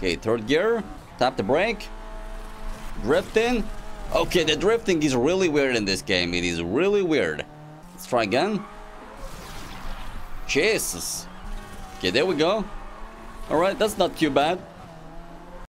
Okay, third gear. Tap the brake. Drifting. Okay, the drifting is really weird in this game. It is really weird. Let's try again. Jesus. Okay, there we go. Alright, that's not too bad.